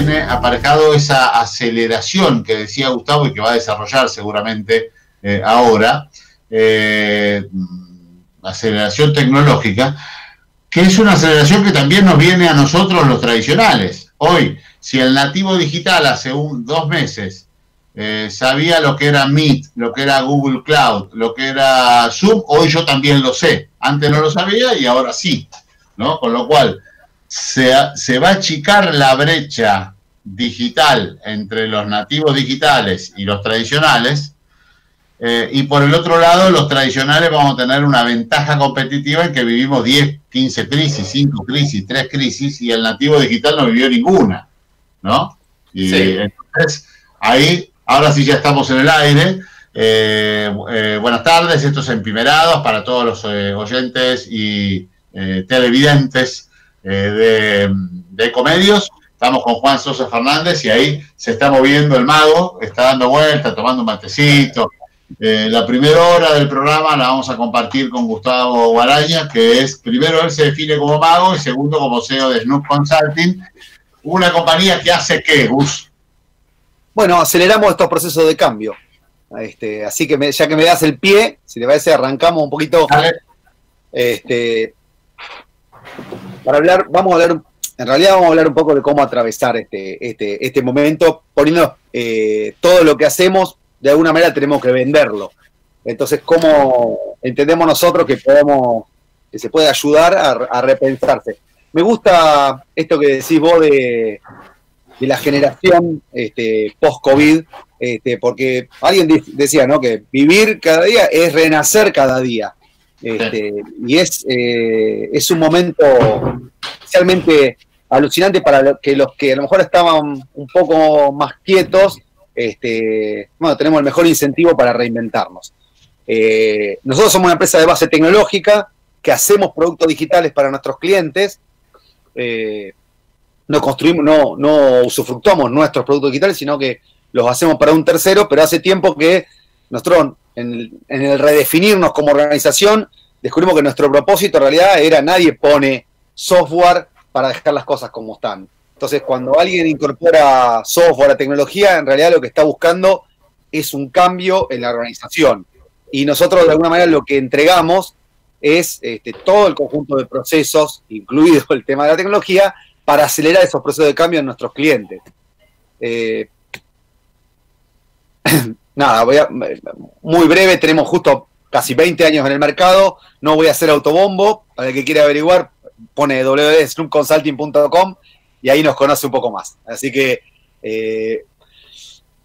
viene aparejado esa aceleración que decía Gustavo y que va a desarrollar seguramente eh, ahora, eh, aceleración tecnológica, que es una aceleración que también nos viene a nosotros los tradicionales. Hoy, si el nativo digital hace un, dos meses eh, sabía lo que era Meet, lo que era Google Cloud, lo que era Zoom, hoy yo también lo sé. Antes no lo sabía y ahora sí, ¿no? Con lo cual, se, se va a achicar la brecha digital entre los nativos digitales y los tradicionales, eh, y por el otro lado, los tradicionales vamos a tener una ventaja competitiva en que vivimos 10, 15 crisis, 5 crisis, 3 crisis, y el nativo digital no vivió ninguna, ¿no? Y entonces, ahí, ahora sí ya estamos en el aire. Eh, eh, buenas tardes, esto es Empimerados para todos los oyentes y televidentes de, de Comedios. Estamos con Juan Sosa Fernández y ahí se está moviendo el mago, está dando vueltas, tomando un matecito, eh, la primera hora del programa la vamos a compartir con Gustavo Guaraña, que es, primero él se define como mago y segundo como CEO de Snoop Consulting, una compañía que hace qué, Gus. Bueno, aceleramos estos procesos de cambio. Este, así que ya que me das el pie, si te parece, arrancamos un poquito. Este, para hablar, vamos a hablar, en realidad vamos a hablar un poco de cómo atravesar este, este, este momento, poniendo eh, todo lo que hacemos de alguna manera tenemos que venderlo. Entonces, ¿cómo entendemos nosotros que podemos, que se puede ayudar a, repensarse? Me gusta esto que decís vos de, la generación este, post-COVID, este, porque alguien decía, ¿no? Que vivir cada día es renacer cada día. Este, y es, eh, es un momento especialmente alucinante para que los que a lo mejor estaban un poco más quietos bueno, tenemos el mejor incentivo para reinventarnos. Eh, nosotros somos una empresa de base tecnológica que hacemos productos digitales para nuestros clientes. Eh, no construimos, no, no usufructuamos nuestros productos digitales, sino que los hacemos para un tercero, pero hace tiempo que nosotros, en el, redefinirnos como organización, descubrimos que nuestro propósito en realidad era nadie pone software para dejar las cosas como están. Entonces, cuando alguien incorpora software a tecnología, en realidad lo que está buscando es un cambio en la organización. Y nosotros, de alguna manera, lo que entregamos es este, todo el conjunto de procesos, incluido el tema de la tecnología, para acelerar esos procesos de cambio en nuestros clientes. Eh, nada, voy a, muy breve, tenemos justo casi 20 años en el mercado, no voy a hacer autobombo, para el que quiera averiguar, pone www.slumconsulting.com y ahí nos conoce un poco más. Así que eh,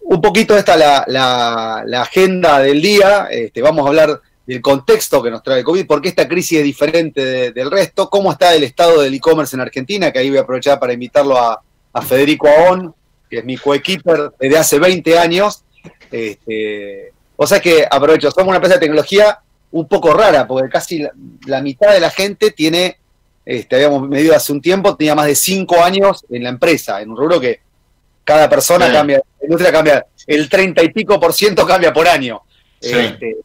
un poquito esta la, la, agenda del día. Este, vamos a hablar del contexto que nos trae el COVID, por qué esta crisis es diferente del resto, cómo está el estado del e-commerce en Argentina, que ahí voy a aprovechar para invitarlo a, Federico Aón, que es mi coequiper desde hace 20 años. Este, o sea que aprovecho, somos una empresa de tecnología un poco rara, porque casi la mitad de la gente tiene este, habíamos medido hace un tiempo, tenía más de cinco años en la empresa, en un rubro que cada persona cambia, la industria cambia, el treinta y pico por ciento cambia por año. Este,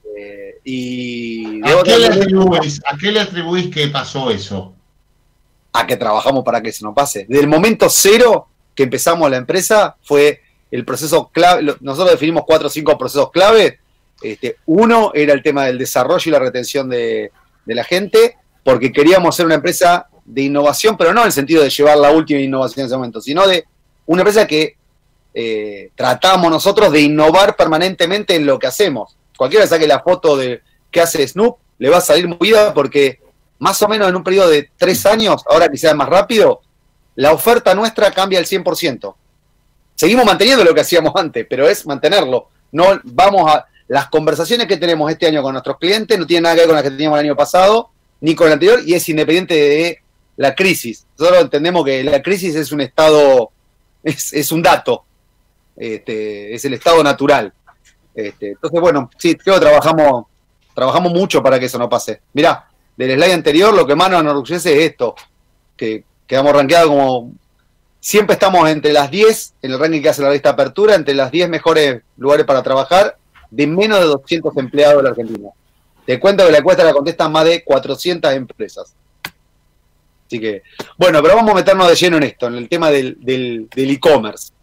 y ¿A, qué le atribuís, que pasó eso? A que trabajamos para que se nos pase. Desde el momento cero que empezamos la empresa fue el proceso clave, nosotros definimos cuatro o cinco procesos clave. Este, uno era el tema del desarrollo y la retención de, de la gente porque queríamos ser una empresa de innovación, pero no en el sentido de llevar la última innovación en ese momento, sino de una empresa que eh, tratamos nosotros de innovar permanentemente en lo que hacemos. Cualquiera que saque la foto de qué hace Snoop, le va a salir movida porque más o menos en un periodo de tres años, ahora que sea más rápido, la oferta nuestra cambia al 100%. Seguimos manteniendo lo que hacíamos antes, pero es mantenerlo. No vamos a las conversaciones que tenemos este año con nuestros clientes no tienen nada que ver con las que teníamos el año pasado ni con el anterior y es independiente de la crisis. Nosotros entendemos que la crisis es un estado, es, un dato, este, es el estado natural. Este, entonces, bueno, sí, creo que trabajamos, trabajamos mucho para que eso no pase. Mirá, del slide anterior lo que más nos enorgullece es esto, que quedamos rankeados como... Siempre estamos entre las 10, en el ranking que hace la lista Apertura, entre las 10 mejores lugares para trabajar de menos de 200 empleados de la Argentina. Te cuento que la encuesta la contestan más de 400 empresas. Así que, bueno, pero vamos a meternos de lleno en esto, en el tema del e-commerce.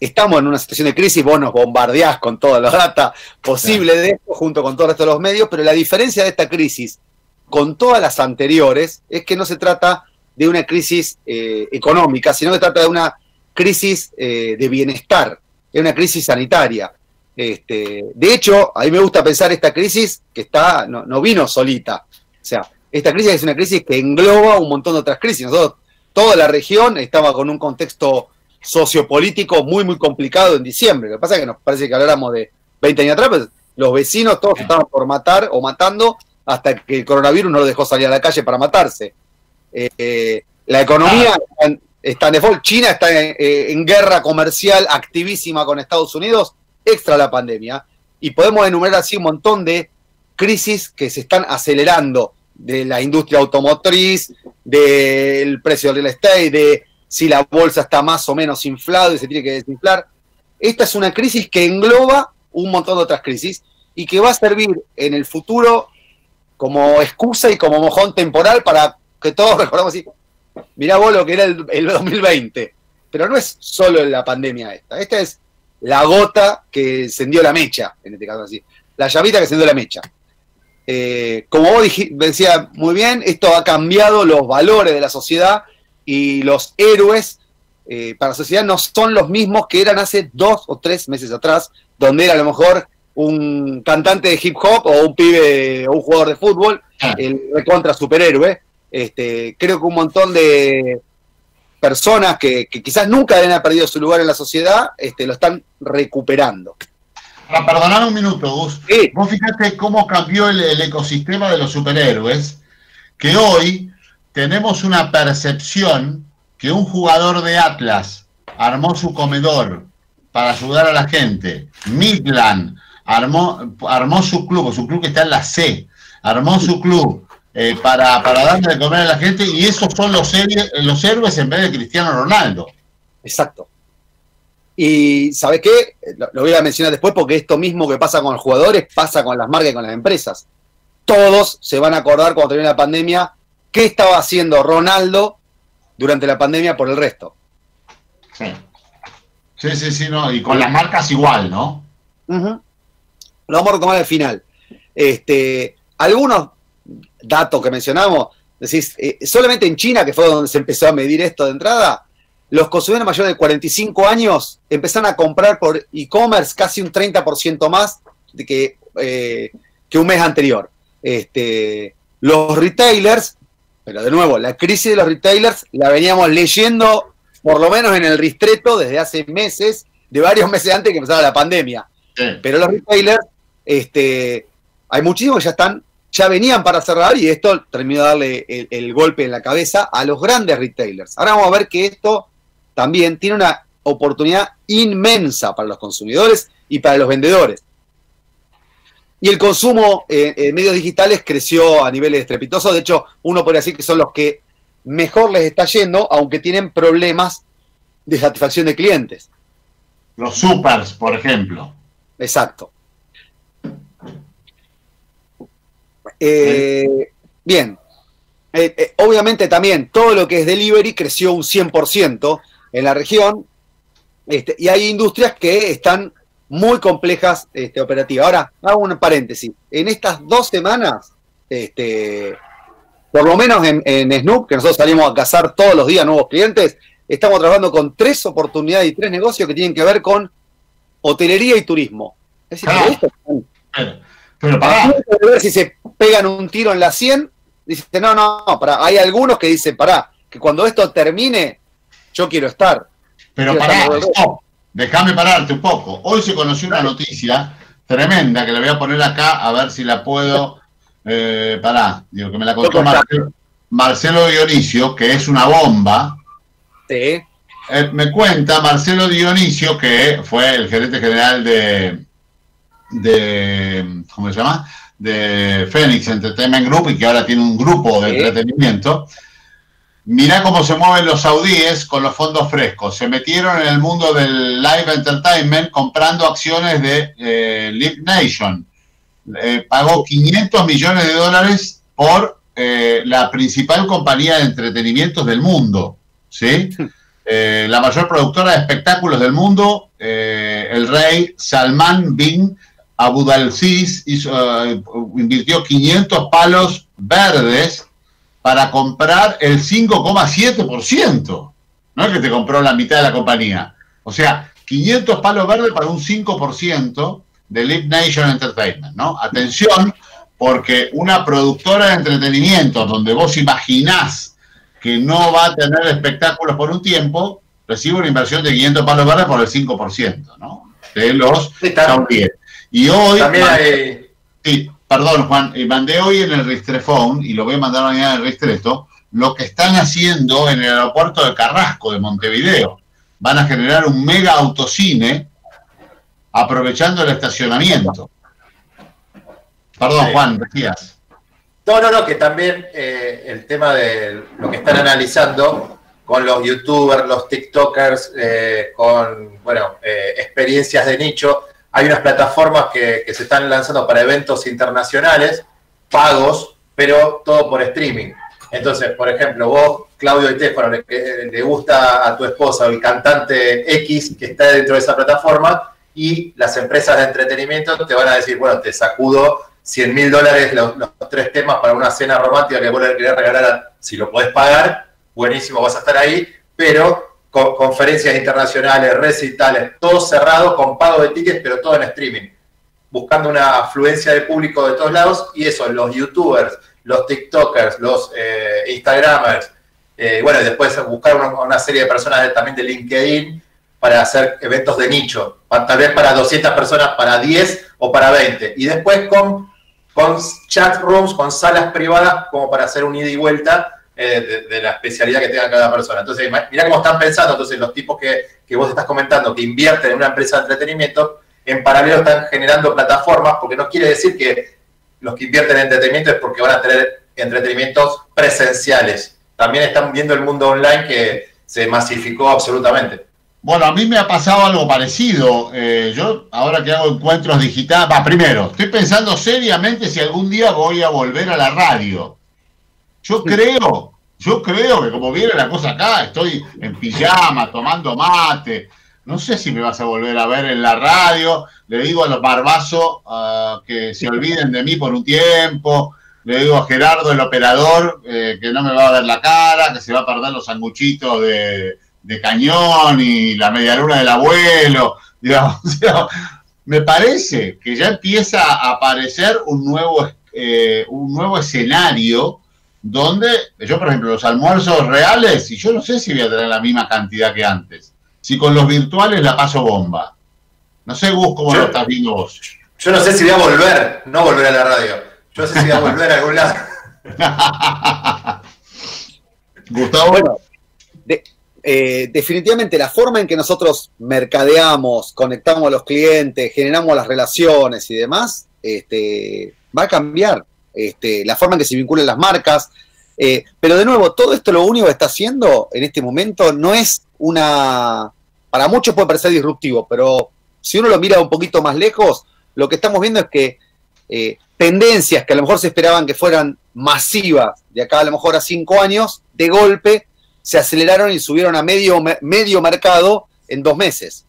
Estamos en una situación de crisis, vos nos bombardeás con toda la data posible de esto, junto con todo el resto de los medios, pero la diferencia de esta crisis con todas las anteriores es que no se trata de una crisis eh, económica, sino que se trata de una crisis eh, de bienestar, de una crisis sanitaria. Este, de hecho, a mí me gusta pensar esta crisis que está, no, vino solita. O sea, esta crisis es una crisis que engloba un montón de otras crisis. Nosotros, toda la región estaba con un contexto sociopolítico muy, muy complicado en diciembre. Lo que pasa es que nos parece que habláramos de 20 años atrás, pues, los vecinos todos estaban por matar o matando hasta que el coronavirus no lo dejó salir a la calle para matarse. Eh, la economía está en default. China está eh, en, guerra comercial activísima con Estados Unidos, extra la pandemia. Y podemos enumerar así un montón de crisis que se están acelerando de la industria automotriz, del precio del real estate, de si la bolsa está más o menos inflado y se tiene que desinflar. Esta es una crisis que engloba un montón de otras crisis y que va a servir en el futuro como excusa y como mojón temporal para que todos recordamos así, mirá vos lo que era el, 2020. Pero no es solo la pandemia esta, esta es la gota que encendió la mecha, en este caso así, la llavita que encendió la mecha. Eh, como vos decías muy bien, esto ha cambiado los valores de la sociedad y los héroes eh, para la sociedad no son los mismos que eran hace dos o tres meses atrás, donde era a lo mejor un cantante de hip hop o un pibe o un jugador de fútbol, ah. el recontra superhéroe. Este, creo que un montón de personas que, quizás nunca habían perdido su lugar en la sociedad, este, lo están recuperando. Para perdonar un minuto, Gus. Vos fíjate cómo cambió el, ecosistema de los superhéroes, que hoy tenemos una percepción que un jugador de Atlas armó su comedor para ayudar a la gente, Midland armó, armó su club, su club que está en la C, armó su club, eh, para, para darle de comer a la gente y esos son los, héroes en vez de Cristiano Ronaldo. Exacto. Y ¿sabes qué? Lo, voy a mencionar después porque esto mismo que pasa con los jugadores pasa con las marcas y con las empresas. Todos se van a acordar cuando termine la pandemia qué estaba haciendo Ronaldo durante la pandemia por el resto. Sí. Sí, sí, sí, no. Y con las marcas igual, ¿no? Lo vamos a retomar al final. Este, algunos dato que mencionamos, decís, eh, solamente en China, que fue donde se empezó a medir esto de entrada, los consumidores mayores de 45 años empezaron a comprar por e-commerce casi un 30% más de que, eh, que un mes anterior. Este, los retailers, pero de nuevo, la crisis de los retailers la veníamos leyendo por lo menos en el ristreto desde hace meses, de varios meses antes que empezara la pandemia. Pero los retailers, este, hay muchísimos que ya están ya venían para cerrar y esto terminó de darle el, golpe en la cabeza a los grandes retailers. Ahora vamos a ver que esto también tiene una oportunidad inmensa para los consumidores y para los vendedores. Y el consumo en medios digitales creció a niveles estrepitosos. De hecho, uno podría decir que son los que mejor les está yendo, aunque tienen problemas de satisfacción de clientes. Los supers, por ejemplo. Exacto. Eh, bien, eh, eh, obviamente también todo lo que es delivery creció un 100% en la región este, y hay industrias que están muy complejas este, operativas. Ahora, hago un paréntesis. En estas dos semanas, este, por lo menos en, Snoop, que nosotros salimos a cazar todos los días nuevos clientes, estamos trabajando con tres oportunidades y tres negocios que tienen que ver con hotelería y turismo. Es decir. Pero para ver si se pegan un tiro en la 100, dice, no, no, para, hay algunos que dicen, pará, que cuando esto termine, yo quiero estar. Pero pará, déjame pararte un poco. Hoy se conoció una noticia tremenda que la voy a poner acá a ver si la puedo. Eh, pará, digo que me la contó Marcelo, Dionisio, que es una bomba. Sí. Eh, me cuenta Marcelo Dionisio, que fue el gerente general de, de, ¿cómo se llama? De Phoenix Entertainment Group y que ahora tiene un grupo de entretenimiento. Mirá cómo se mueven los saudíes con los fondos frescos. Se metieron en el mundo del live entertainment comprando acciones de eh, Live Nation. Eh, pagó 500 millones de dólares por eh, la principal compañía de entretenimientos del mundo. ¿sí? la mayor productora de espectáculos del mundo, el rey Salman bin Abdulaziz invirtió 500 palos verdes para comprar el 5,7%. No es que te compró la mitad de la compañía. O sea, 500 palos verdes para un 5% de Live Nation Entertainment, ¿no? Atención, porque una productora de entretenimiento donde vos imaginás que no va a tener espectáculos por un tiempo, recibe una inversión de 500 palos verdes por el 5%, ¿no? De los Y hoy... También hay... Sí, perdón, Juan, y mandé hoy en el Ristrefón, y lo voy a mandar mañana en el Ristreto, lo que están haciendo en el aeropuerto de Carrasco, de Montevideo. Van a generar un mega autocine aprovechando el estacionamiento. Perdón, Juan, decías. No, no, no, que también eh, el tema de lo que están analizando con los youtubers, los tiktokers, eh, con, bueno, eh, experiencias de nicho, hay unas plataformas que, se están lanzando para eventos internacionales, pagos, pero todo por streaming. Entonces, por ejemplo, vos, Claudio Itéfano, le, le gusta a tu esposa el cantante X que está dentro de esa plataforma y las empresas de entretenimiento te van a decir, bueno, te sacudo 100 mil dólares los, tres temas para una cena romántica que vos le querés regalar, si lo podés pagar, buenísimo, vas a estar ahí, pero conferencias internacionales, recitales, todo cerrado con pago de tickets, pero todo en streaming, buscando una afluencia de público de todos lados y eso, los youtubers, los tiktokers, los eh, instagramers, eh, bueno, después buscar una, serie de personas también de LinkedIn para hacer eventos de nicho, tal vez para 200 personas, para 10 o para 20, y después con, con chat rooms, con salas privadas como para hacer un ida y vuelta eh, de, la especialidad que tenga cada persona. Entonces, mira cómo están pensando, entonces los tipos que, vos estás comentando, que invierten en una empresa de entretenimiento, en paralelo están generando plataformas, porque no quiere decir que los que invierten en entretenimiento es porque van a tener entretenimientos presenciales. También están viendo el mundo online que se masificó absolutamente. Bueno, a mí me ha pasado algo parecido. Eh, yo, ahora que hago encuentros digitales, va, primero, estoy pensando seriamente si algún día voy a volver a la radio. Yo creo, yo creo que como viene la cosa acá, estoy en pijama, tomando mate. No sé si me vas a volver a ver en la radio. Le digo a los barbazos ah, que se olviden de mí por un tiempo. Le digo a Gerardo, el operador, eh, que no me va a ver la cara, que se va a perder los sanguchitos de, cañón y la media luna del abuelo. me parece que ya empieza a aparecer un nuevo, eh, un nuevo escenario donde yo, por ejemplo, los almuerzos reales, y yo no sé si voy a tener la misma cantidad que antes. Si con los virtuales la paso bomba. No sé, Gus, cómo lo estás viendo vos. Yo no sé si voy a volver, no volver a la radio. Yo no sé si voy a volver a algún lado. Gustavo. Bueno, eh, definitivamente la forma en que nosotros mercadeamos, conectamos a los clientes, generamos las relaciones y demás, este, va a cambiar. Este, la forma en que se vinculan las marcas. Eh, pero de nuevo, todo esto lo único que está haciendo en este momento no es una... Para muchos puede parecer disruptivo, pero si uno lo mira un poquito más lejos, lo que estamos viendo es que eh, tendencias que a lo mejor se esperaban que fueran masivas de acá a lo mejor a cinco años, de golpe se aceleraron y subieron a medio, medio mercado en dos meses.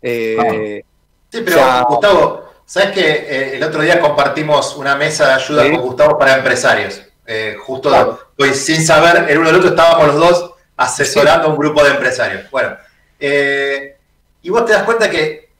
Eh, sí, pero Gustavo, ¿Sabes que eh, el otro día compartimos una mesa de ayuda con Gustavo para empresarios? Eh, justo pues, sin saber, el uno del otro estábamos los dos asesorando a un grupo de empresarios. Bueno, eh, y vos te das cuenta que,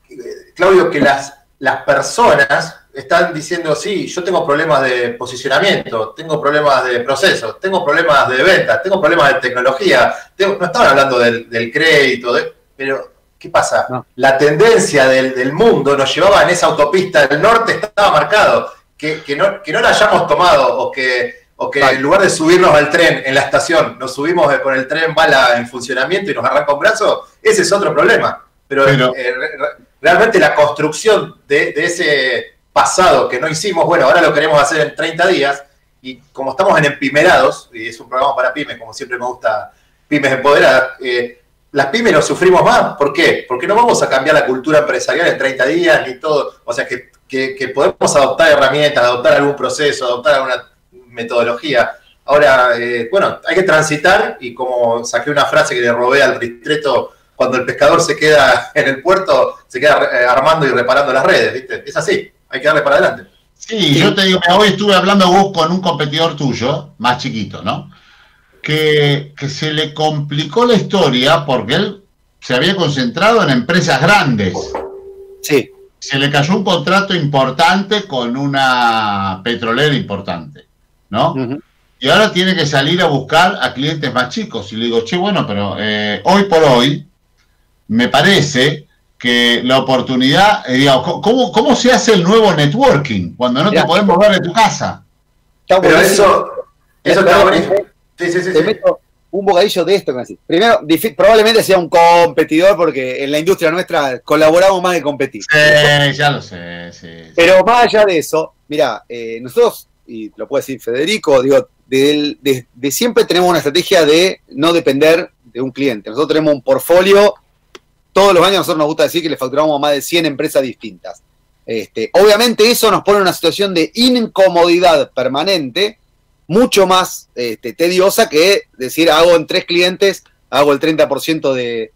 Claudio, que las, las personas están diciendo, sí, yo tengo problemas de posicionamiento, tengo problemas de procesos, tengo problemas de ventas, tengo problemas de tecnología, no estaban hablando del, crédito, pero ¿Qué pasa? La tendencia del, mundo nos llevaba en esa autopista del norte, estaba marcado. Que, no, que no la hayamos tomado o que, o que en lugar de subirnos al tren en la estación, nos subimos con el tren bala en funcionamiento y nos arranca un brazo, ese es otro problema. Pero, eh, realmente la construcción de, ese pasado que no hicimos, bueno, ahora lo queremos hacer en 30 días y como estamos en Empimerados, y es un programa para pymes, como siempre me gusta pymes empoderadas, eh, las pymes lo sufrimos más. ¿Por qué? Porque no vamos a cambiar la cultura empresarial en 30 días ni todo. O sea, que, podemos adoptar herramientas, adoptar algún proceso, adoptar alguna metodología. Ahora, eh, bueno, hay que transitar y como saqué una frase que le robé al ristreto, cuando el pescador se queda en el puerto, se queda eh, armando y reparando las redes, ¿viste? Es así, hay que darle para adelante. Sí, yo te digo, hoy estuve hablando vos con un competidor tuyo, más chiquito, ¿no? Que, se le complicó la historia porque él se había concentrado en empresas grandes. Sí. Se le cayó un contrato importante con una petrolera importante, ¿no? Y ahora tiene que salir a buscar a clientes más chicos. Y le digo, che, bueno, pero eh, hoy por hoy me parece que la oportunidad, eh, ¿cómo, ¿cómo, se hace el nuevo networking cuando no te podemos ver de tu casa? Pero eso, eso está Sí, sí, sí. Te meto un bocadillo de esto. Primero, probablemente sea un competidor porque en la industria nuestra colaboramos más que competir. Sí, ya lo sé. Pero más allá de eso, mira, eh, nosotros, y lo puede decir Federico, digo, de, siempre tenemos una estrategia de no depender de un cliente. Nosotros tenemos un portfolio, todos los años nosotros nos gusta decir que le facturamos a más de 100 empresas distintas. Este, obviamente eso nos pone en una situación de incomodidad permanente, mucho más este, tediosa que decir hago en tres clientes, hago el 30% de,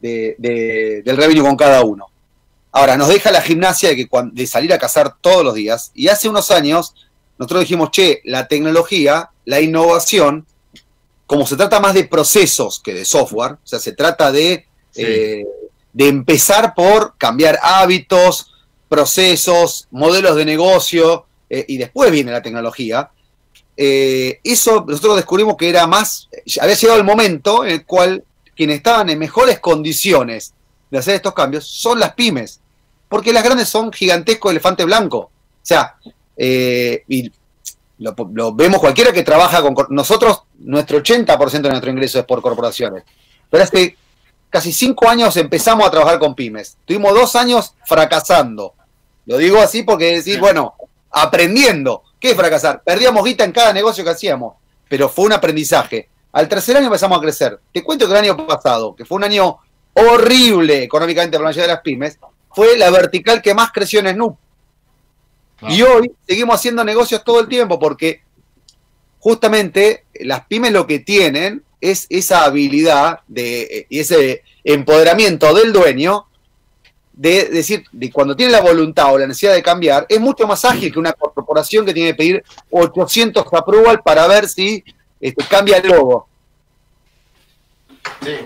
del revenue con cada uno. Ahora, nos deja la gimnasia de, que, de salir a cazar todos los días. Y hace unos años, nosotros dijimos, che, la tecnología, la innovación, como se trata más de procesos que de software, o sea, se trata de, eh, de empezar por cambiar hábitos, procesos, modelos de negocio, eh, y después viene la tecnología. Eh, eso nosotros descubrimos que era más, había llegado el momento en el cual quienes estaban en mejores condiciones de hacer estos cambios son las pymes, porque las grandes son gigantescos elefante blanco. O sea, eh, y lo, vemos cualquiera que trabaja con nosotros, nuestro 80% de nuestro ingreso es por corporaciones. Pero hace casi cinco años empezamos a trabajar con pymes. Tuvimos dos años fracasando. Lo digo así porque decir, bueno, aprendiendo. ¿Qué es fracasar? Perdíamos guita en cada negocio que hacíamos, pero fue un aprendizaje. Al tercer año empezamos a crecer. Te cuento que el año pasado, que fue un año horrible económicamente para la mayoría de las pymes, fue la vertical que más creció en Snoop. Y hoy seguimos haciendo negocios todo el tiempo porque justamente las pymes lo que tienen es esa habilidad de, y ese empoderamiento del dueño de decir, de cuando tiene la voluntad o la necesidad de cambiar, es mucho más ágil que una corporación que tiene que pedir 800 approval para ver si este, cambia el logo. Sí.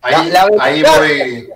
ahí, voy.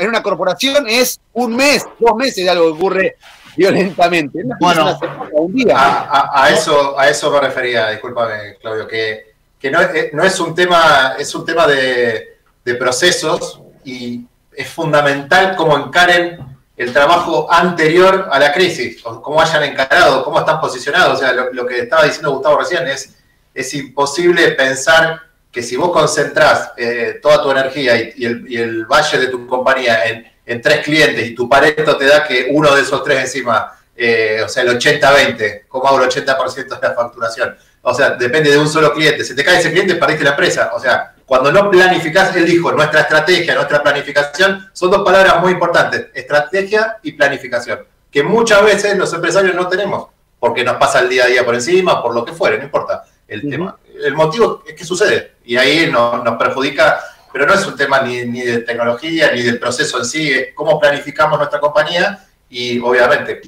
En una, corporación es un mes, dos meses de algo que ocurre violentamente. bueno, un día. A, eso, a eso me refería, discúlpame, Claudio, que, no, eh, no, es un tema, es un tema de, de procesos y es fundamental cómo encaren el trabajo anterior a la crisis, o cómo hayan encarado, cómo están posicionados. O sea, lo, que estaba diciendo Gustavo recién es, es imposible pensar que si vos concentrás eh, toda tu energía y, el, valle de tu compañía en, tres clientes y tu pareto te da que uno de esos tres encima, eh, o sea, el 80-20, ¿cómo hago el 80% de la facturación? O sea, depende de un solo cliente. Si te cae ese cliente, perdiste la empresa. O sea, cuando no planificás, él dijo, nuestra estrategia, nuestra planificación, son dos palabras muy importantes, estrategia y planificación, que muchas veces los empresarios no tenemos, porque nos pasa el día a día por encima, por lo que fuere, no importa el tema. El motivo es que sucede y ahí nos, perjudica, pero no es un tema ni, ni de tecnología, ni del proceso en sí, es cómo planificamos nuestra compañía y obviamente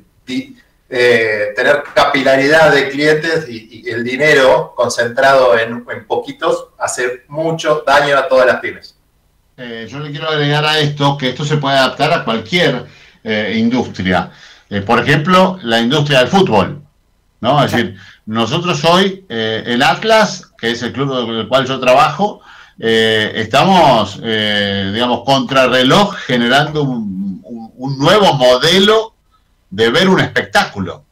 eh, tener capilaridad de clientes y, el dinero concentrado en, poquitos hace mucho daño a todas las pymes. Eh, yo le quiero agregar a esto que esto se puede adaptar a cualquier eh, industria. por ejemplo, la industria del fútbol. ¿no? Es decir, nosotros hoy, el Atlas, que es el club con el cual yo trabajo, estamos, digamos, contrarreloj generando un nuevo modelo de ver un espectáculo.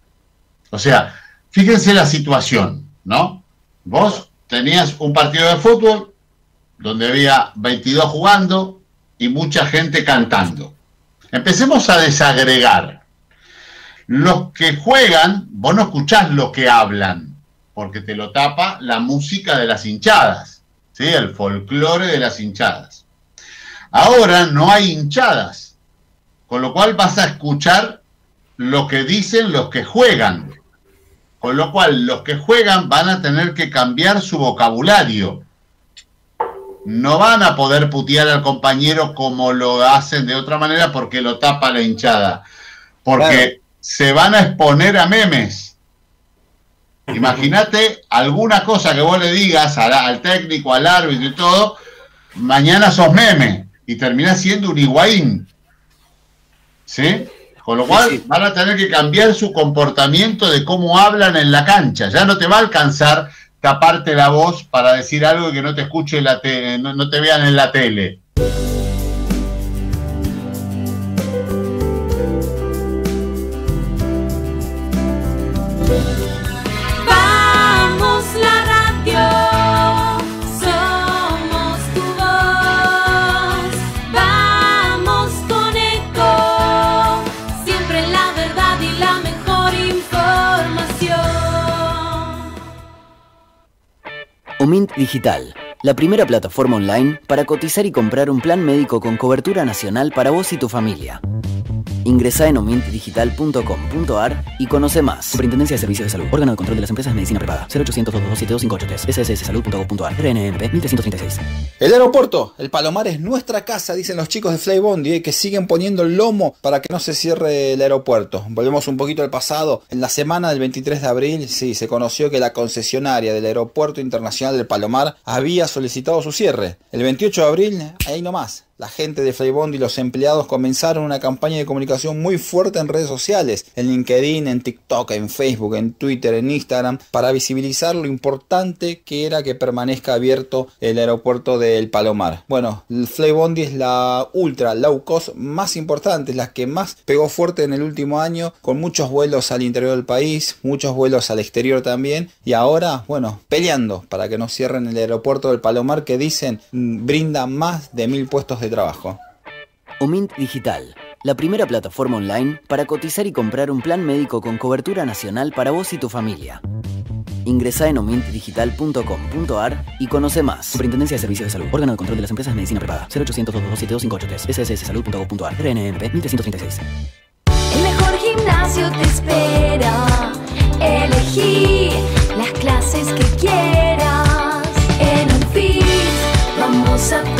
O sea, fíjense la situación, ¿no? Vos tenías un partido de fútbol donde había 22 jugando y mucha gente cantando. Empecemos a desagregar. Los que juegan, vos no escuchás lo que hablan, porque te lo tapa la música de las hinchadas, ¿sí? el folclore de las hinchadas. Ahora no hay hinchadas, con lo cual vas a escuchar lo que dicen los que juegan. Con lo cual los que juegan van a tener que cambiar su vocabulario. No van a poder putear al compañero como lo hacen de otra manera porque lo tapa la hinchada. Porque se van a exponer a memes. Imagínate alguna cosa que vos le digas al, técnico, al árbitro y todo, mañana sos meme y terminás siendo un higuaín. ¿Sí? Con lo cual van a tener que cambiar su comportamiento de cómo hablan en la cancha. Ya no te va a alcanzar taparte la voz para decir algo que no te escuche la no te vean en la tele. Digital, la primera plataforma online para cotizar y comprar un plan médico con cobertura nacional para vos y tu familia. Ingresa en omintdigital.com.ar y conoce más. Superintendencia de Servicios de Salud. Órgano de control de las empresas de medicina prepaga. 0800 227 sssalud.gov.ar. RNMP 1336. El aeropuerto, el Palomar es nuestra casa, dicen los chicos de Flybondi, eh, que siguen poniendo el lomo para que no se cierre el aeropuerto. Volvemos un poquito al pasado. En la semana del 23 de abril, sí, se conoció que la concesionaria del Aeropuerto Internacional del Palomar había solicitado su cierre. El 28 de abril, ahí nomás, la gente de Flybond y los empleados comenzaron una campaña de comunicación muy fuerte en redes sociales, en LinkedIn, en TikTok, en Facebook, en Twitter, en Instagram, para visibilizar lo importante que era que permanezca abierto el aeropuerto del Palomar. Bueno, Flybondi es la ultra low cost más importante, la que más pegó fuerte en el último año, con muchos vuelos al interior del país, muchos vuelos al exterior también, y ahora, bueno, peleando para que no cierren el aeropuerto del Palomar que dicen mm, brinda más de mil puestos de trabajo. Omint Digital, la primera plataforma online para cotizar y comprar un plan médico con cobertura nacional para vos y tu familia. Ingresa en omintdigital.com.ar y conoce más. Superintendencia de Servicios de Salud. Órgano de control de las empresas de medicina prepaga. 0800 227 sssalud.gov.ar. RNMP 1336. El mejor gimnasio te espera. Elegí las clases que quieras. En un fit vamos a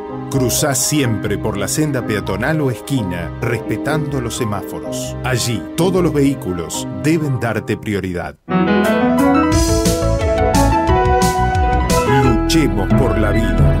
Cruzá siempre por la senda peatonal o esquina, respetando los semáforos. Allí, todos los vehículos deben darte prioridad. Luchemos por la vida.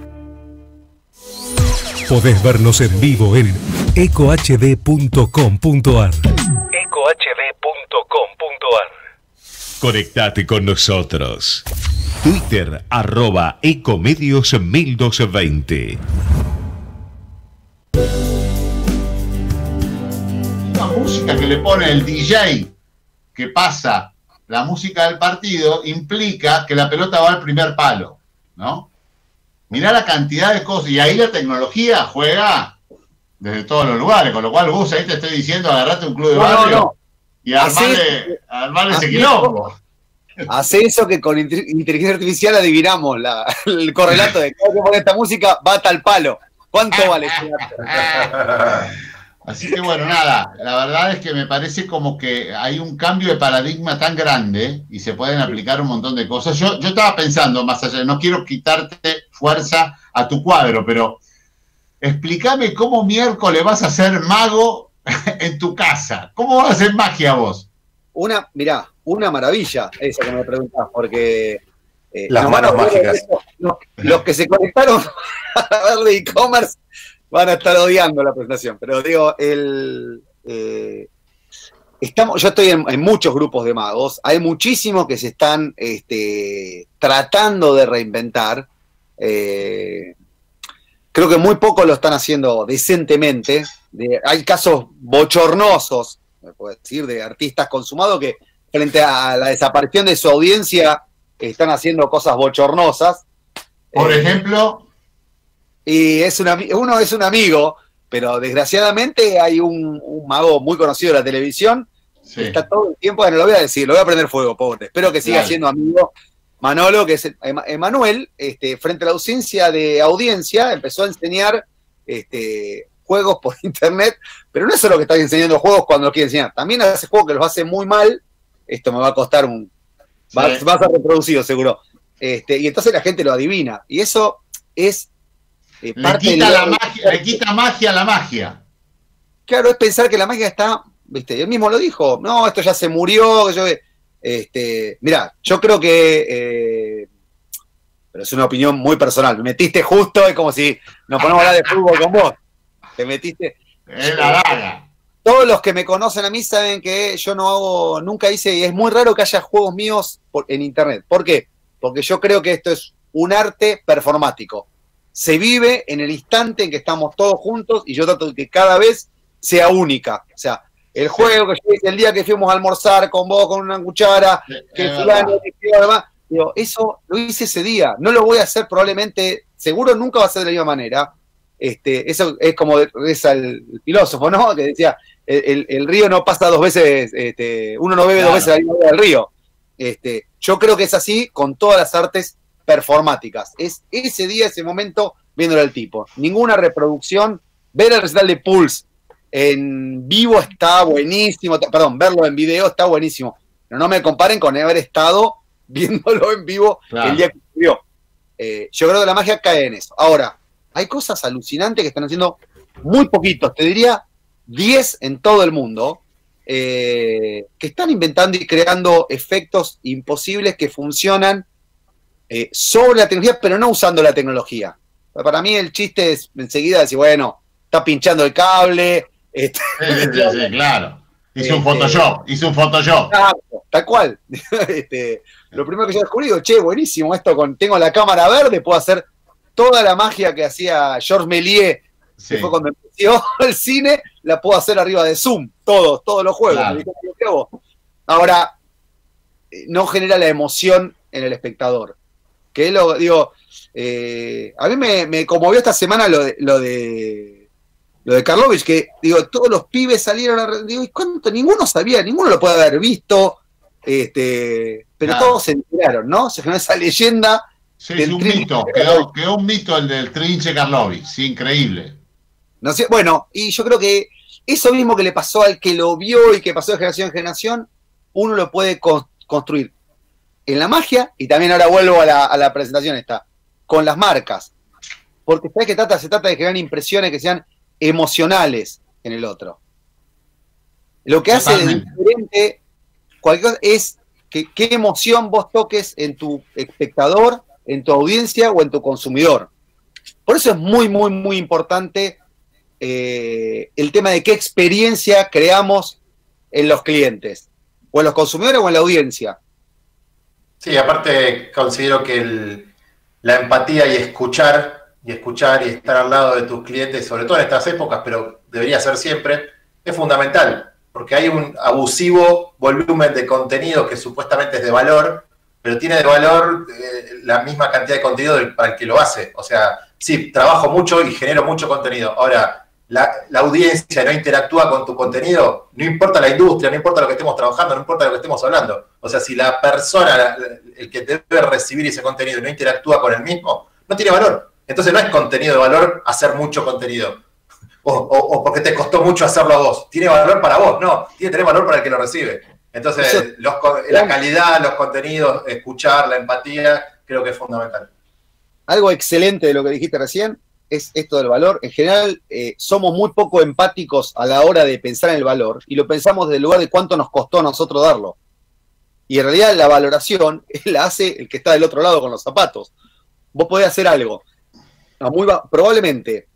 Podés vernos en vivo en ecohd.com.ar. ecohd.com.ar. Conectate con nosotros. Twitter arroba ecomedios 1220. La música que le pone el DJ que pasa la música del partido implica que la pelota va al primer palo, ¿no? Mirá la cantidad de cosas y ahí la tecnología juega desde todos los lugares, con lo cual vos ahí te estoy diciendo, agarrate un club de barrio y armarle, armarle ese quilombo. Hace eso que con inteligencia artificial adivinamos el correlato de cada que pone esta música va a tal palo. ¿Cuánto vale? Así que bueno, nada, la verdad es que me parece como que hay un cambio de paradigma tan grande y se pueden aplicar un montón de cosas. Yo, yo estaba pensando, más allá, no quiero quitarte fuerza a tu cuadro, pero explícame cómo miércoles vas a ser mago en tu casa. ¿Cómo vas a hacer magia vos? Una, mirá, una maravilla esa que me preguntás, porque eh, Las manos mágicas. los que se conectaron a ver de e-commerce van a estar odiando la presentación. Pero digo, el, eh, estamos, yo estoy en, en muchos grupos de magos. Hay muchísimos que se están este, tratando de reinventar. Eh, creo que muy pocos lo están haciendo decentemente. De- hay casos bochornosos, me puedo decir, de artistas consumados que frente a la desaparición de su audiencia están haciendo cosas bochornosas. Por Eh, ejemplo, y es un uno es un amigo, pero desgraciadamente hay un, un mago muy conocido de la televisión sí, está todo el tiempo, bueno, lo voy a decir, lo voy a prender fuego, pobre. Espero que siga Dale. siendo amigo Manolo, que es Ema- Emanuel, este, frente a la ausencia de audiencia, empezó a enseñar este, juegos por internet, pero no es solo que está enseñando juegos cuando lo quiere enseñar, también hace juegos que los hace muy mal, esto me va a costar un... Va, Sí. va a ser reproducido seguro. Este, y entonces la gente lo adivina, y eso es... eh, le parte quita, la magia, le quita magia a la magia. Claro, es pensar que la magia está, viste, él mismo lo dijo, no, esto ya se murió, yo, este, mira, yo creo que, eh, pero es una opinión muy personal, me metiste justo, es como si nos ponemos a hablar de fútbol con vos, te metiste, Es la daga. todos los que me conocen a mí saben que yo no hago, nunca hice, y es muy raro que haya juegos míos por- en internet, ¿por qué? Porque yo creo que esto es un arte performático, se vive en el instante en que estamos todos juntos y yo trato de que cada vez sea única. O sea, el juego que yo hice el día que fuimos a almorzar con vos con una cuchara, que fulano, que además, digo, eso lo hice ese día, no lo voy a hacer probablemente, seguro nunca va a ser de la misma manera. Este, eso es como reza el, filósofo, ¿no? Que decía, el, el- río no pasa dos veces, este, uno no bebe Claro. dos veces la misma del río. Este, yo creo que es así con todas las artes performáticas. Es ese día, ese momento, viéndolo al tipo. Ninguna reproducción. Ver el recital de Pulse en vivo está buenísimo. Perdón, verlo en video está buenísimo. Pero no me comparen con haber estado viéndolo en vivo Claro. el día que subió. Eh, yo creo que la magia cae en eso. Ahora, hay cosas alucinantes que están haciendo muy poquitos, te diría 10 en todo el mundo, eh, que están inventando y creando efectos imposibles que funcionan eh, sobre la tecnología, pero no usando la tecnología. Para mí el chiste es enseguida decir, bueno, está pinchando el cable. Este, Sí, sí, claro. Hizo un Este- Photoshop, hizo un Photoshop. Exacto, tal cual. Este, lo primero que yo descubrí, digo, che, buenísimo esto, con, tengo la cámara verde, puedo hacer toda la magia que hacía Georges Méliès, Sí. que fue cuando empezó el cine, la puedo hacer arriba de Zoom, todos, todos los juegos. Claro. Ahora, eh, no genera la emoción en el espectador. Que es lo, digo, eh, a mí me, me conmovió esta semana lo de, lo de lo de Karlovich, que digo, todos los pibes salieron a digo, ¿y cuánto? Ninguno sabía, ninguno lo puede haber visto, este, pero Claro. todos se enteraron, ¿no? Se generó esa leyenda. Sí, es un mito. Quedó, quedó un mito el del Trinche Karlovich. Sí, increíble. No sé, bueno, y yo creo que eso mismo que le pasó al que lo vio y que pasó de generación en generación, uno lo puede con- construir en la magia, y también ahora vuelvo a la, a la presentación esta, con las marcas. Porque ¿sabes qué trata? Se trata de crear impresiones que sean emocionales en el otro. Lo que hace de diferente cualquier cosa es que, qué emoción vos toques en tu espectador, en tu audiencia o en tu consumidor. Por eso es muy, muy, muy importante eh, el tema de qué experiencia creamos en los clientes, o en los consumidores o en la audiencia. Sí, aparte considero que el- la empatía y escuchar, y escuchar y estar al lado de tus clientes, sobre todo en estas épocas, pero debería ser siempre, es fundamental, porque hay un abusivo volumen de contenido que supuestamente es de valor, pero tiene de valor eh, la misma cantidad de contenido del- para el que lo hace. O sea, sí, trabajo mucho y genero mucho contenido. Ahora, la, la audiencia no interactúa con tu contenido, no importa la industria, no importa lo que estemos trabajando, no importa lo que estemos hablando. O sea, si la persona, el que debe recibir ese contenido no interactúa con el mismo, no tiene valor. Entonces no es contenido de valor hacer mucho contenido. o, o- o porque te costó mucho hacerlo a vos. Tiene valor para vos, no, tiene que tener valor para el que lo recibe. Entonces, Eso- los con- la calidad, los contenidos, escuchar, la empatía, creo que es fundamental. Algo excelente de lo que dijiste recién es esto del valor. En general, eh, somos muy poco empáticos a la hora de pensar en el valor y lo pensamos desde el lugar de cuánto nos costó a nosotros darlo. Y en realidad la valoración la hace el que está del otro lado con los zapatos. Vos podés hacer algo. A muy ba- probablemente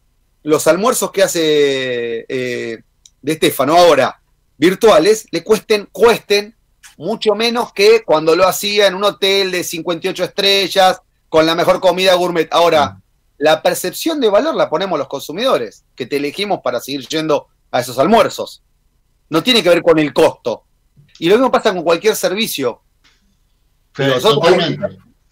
los almuerzos que hace eh, de Estefano ahora virtuales le cuesten, cuesten mucho menos que cuando lo hacía en un hotel de 58 estrellas con la mejor comida gourmet. Ahora, la percepción de valor la ponemos los consumidores, que te elegimos para seguir yendo a esos almuerzos. No tiene que ver con el costo. Y lo mismo pasa con cualquier servicio. Nosotros-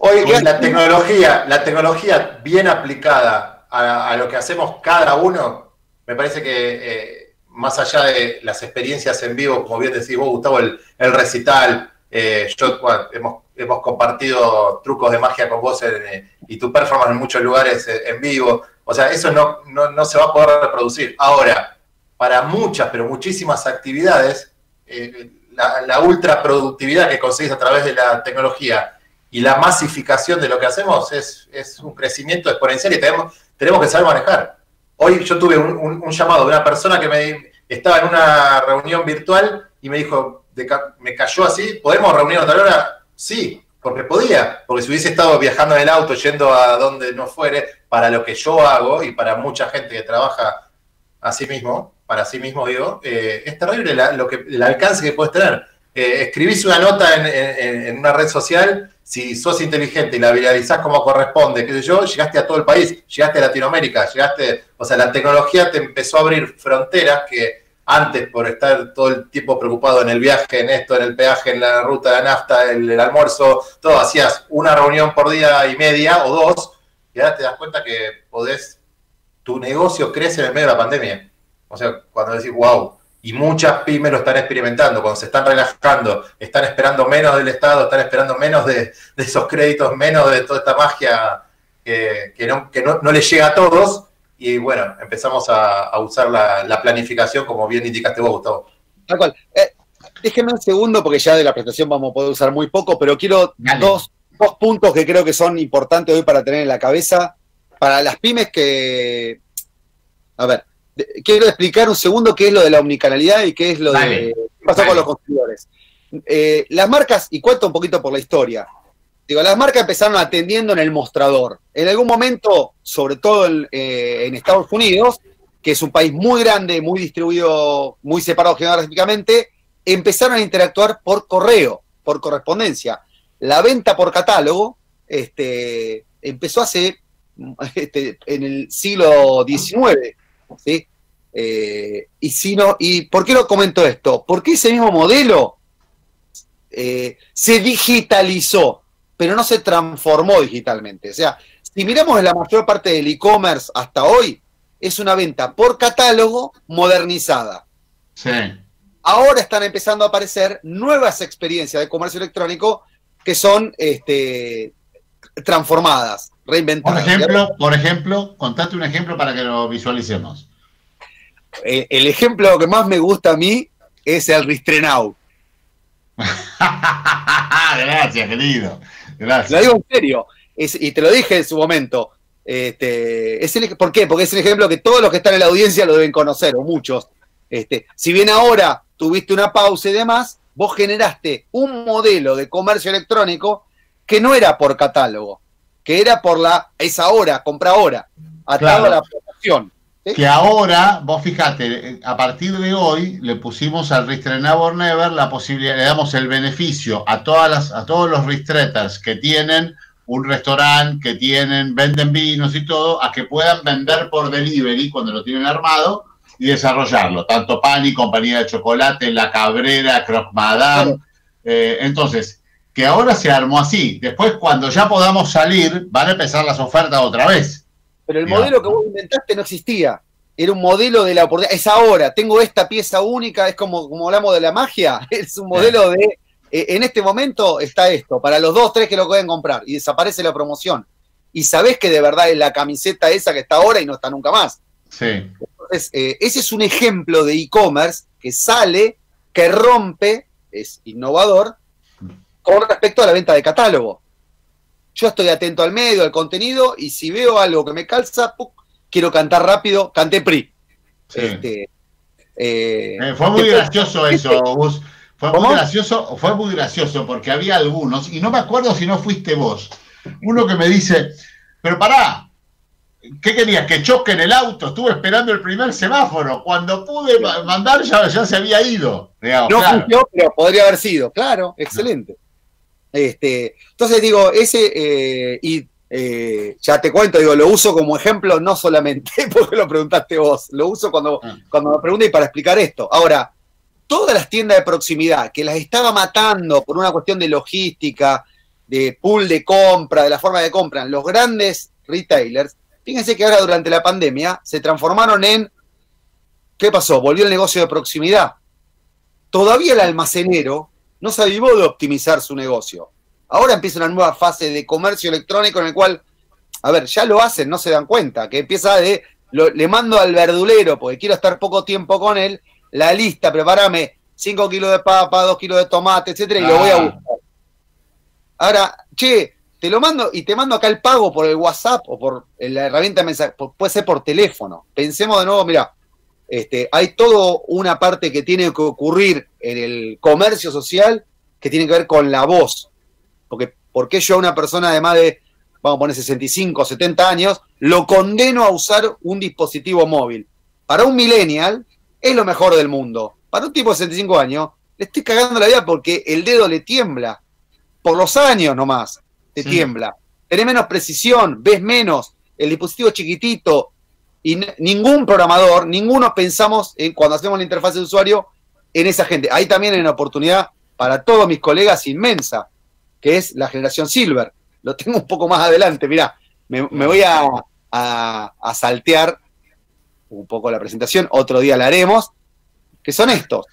Hoy la tecnología, la tecnología bien aplicada a, a lo que hacemos cada uno, me parece que eh, más allá de las experiencias en vivo, como bien decís vos, Gustavo, el, el recital, eh, yo bueno, hemos, hemos compartido trucos de magia con vos en, eh, y tu performance en muchos lugares eh, en vivo. O sea, eso no, no, no se va a poder reproducir. Ahora, para muchas, pero muchísimas actividades, la, la ultra productividad que conseguís a través de la tecnología y la masificación de lo que hacemos es, es un crecimiento exponencial y tenemos, tenemos que saber manejar. Hoy yo tuve un, llamado de una persona que me estaba en una reunión virtual y me dijo, me cayó así, ¿podemos reunir a tal hora? Sí, porque podía, porque si hubiese estado viajando en el auto, yendo a donde no fuere, para lo que yo hago y para mucha gente que trabaja a sí mismo, para sí mismo digo, eh, es terrible lo que, el alcance que puedes tener. Eh, escribís una nota en, en- en una red social, si sos inteligente y la viralizás como corresponde, qué sé yo, llegaste a todo el país, llegaste a Latinoamérica, llegaste, o sea, la tecnología te empezó a abrir fronteras que antes por estar todo el tiempo preocupado en el viaje, en esto, en el peaje, en la ruta de la nafta, el, el almuerzo, todo, hacías una reunión por día y media o dos, y ahora te das cuenta que podés, tu negocio crece en el medio de la pandemia. O sea, cuando decís, wow, y muchas pymes lo están experimentando, cuando se están relajando, están esperando menos del Estado, están esperando menos de, de esos créditos, menos de toda esta magia que, que no, que no, no les llega a todos. Y bueno, empezamos a, a usar la, la planificación, como bien indicaste vos, Gustavo. Tal cual. Eh, déjeme un segundo, porque ya de la presentación vamos a poder usar muy poco, pero quiero dos, dos puntos que creo que son importantes hoy para tener en la cabeza. Para las pymes que. A ver, quiero explicar un segundo qué es lo de la omnicanalidad y qué es lo Dale, de. ¿Qué pasó dale. con los consumidores? Eh, las marcas, y cuento un poquito por la historia. Digo, las marcas empezaron atendiendo en el mostrador. En algún momento, sobre todo en, eh, en Estados Unidos, que es un país muy grande, muy distribuido, muy separado geográficamente, empezaron a interactuar por correo, por correspondencia. La venta por catálogo este, empezó hace este, en el siglo XIX, ¿sí? Eh, y, si no, ¿Y por qué lo comento esto? Porque ese mismo modelo eh, se digitalizó, pero no se transformó digitalmente. O sea, si miramos la mayor parte del e-commerce hasta hoy, es una venta por catálogo modernizada. Sí. Ahora están empezando a aparecer nuevas experiencias de comercio electrónico que son este, transformadas, Por reinventadas. ejemplo, por ejemplo, contate un ejemplo para que lo visualicemos. Eh, el ejemplo que más me gusta a mí es el Ristrenau. Gracias, querido. Gracias. Lo digo en serio. Es- y te lo dije en su momento. Este, es el ej- ¿Por qué? Porque es el ejemplo que todos los que están en la audiencia lo deben conocer, o muchos. Este, si bien ahora tuviste una pausa y demás, vos generaste un modelo de comercio electrónico que no era por catálogo, que era por la esa hora, compra ahora, atado Claro. a la aplicación. Que ahora, vos fijate, eh, a partir de hoy le pusimos al Restrenable Never la posibilidad, le damos el beneficio a todas las, a todos los restreters que tienen un restaurante, que tienen, venden vinos y todo, a que puedan vender por delivery cuando lo tienen armado y desarrollarlo. Tanto Pani, Compañía de Chocolate, La Cabrera, Croc Madame. Eh, entonces, que ahora se armó así. Después, cuando ya podamos salir, van a empezar las ofertas otra vez. Pero el Digamos. modelo que vos inventaste no existía. Era un modelo de la oportunidad. Es ahora, tengo esta pieza única, es como, como hablamos de la magia. Es un modelo de. eh, en este momento está esto, para los dos, tres que lo pueden comprar, y desaparece la promoción. Y sabés que de verdad es la camiseta esa que está ahora y no está nunca más. Sí. Entonces Entonces, eh, ese es un ejemplo de e-commerce que sale, que rompe, es innovador, con respecto a la venta de catálogo. Yo estoy atento al medio, al contenido, y si veo algo que me calza, ¡puc! quiero cantar rápido, canté PRI. Este, eh, eh, fue muy gracioso eso, Gus. Fue muy gracioso, fue muy gracioso porque había algunos, y no me acuerdo si no fuiste vos, uno que me dice, pero pará, ¿qué querías? Que choque en el auto, estuve esperando el primer semáforo, cuando pude mandar ya, ya se había ido. no funcionó, pero podría haber sido, claro, excelente. Este, entonces digo, ese, eh, y eh, ya te cuento, digo, lo uso como ejemplo no solamente porque lo preguntaste vos, lo uso cuando, ah. cuando me pregunté para explicar esto. Ahora, todas las tiendas de proximidad que las estaba matando por una cuestión de logística, de pool de compra, de la forma de compra, los grandes retailers, fíjense que ahora durante la pandemia se transformaron en, ¿qué pasó? Volvió el negocio de proximidad. Todavía el almacenero no se avivó de optimizar su negocio. Ahora empieza una nueva fase de comercio electrónico en el cual, a ver, ya lo hacen, no se dan cuenta, que empieza de, le mando al verdulero, porque quiero estar poco tiempo con él, la lista, prepárame 5 kilos de papa, 2 kilos de tomate, etcétera, y lo voy a ah. buscar. Ahora, che, te lo mando y te mando acá el pago por el WhatsApp o por la herramienta de mensaje, puede ser por teléfono. Pensemos de nuevo, mira, este, hay toda una parte que tiene que ocurrir en el comercio social que tiene que ver con la voz. Porque, ¿por qué yo a una persona de más de, vamos a poner 65, 70 años, lo condeno a usar un dispositivo móvil? Para un millennial es lo mejor del mundo. Para un tipo de 65 años, le estoy cagando la vida porque el dedo le tiembla. Por los años nomás, te tiembla. Tenés menos precisión, ves menos, el dispositivo chiquitito, y ningún programador, ninguno pensamos en, cuando hacemos la interfaz de usuario en esa gente. Ahí también hay una oportunidad para todos mis colegas inmensa, que es la generación Silver. Lo tengo un poco más adelante, mirá, me, voy a, a, saltear un poco la presentación, otro día la haremos, que son estos.